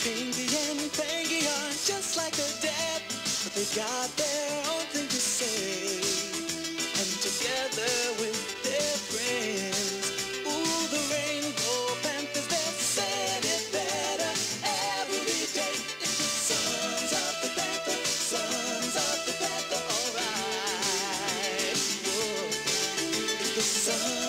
Pinky and Panky are just like a dead, but they got their own thing to say. And together with their friends, ooh, the rainbow panthers, they said it better every day. It's the Sons of the panther, sons of the panther, alright. It's The sons.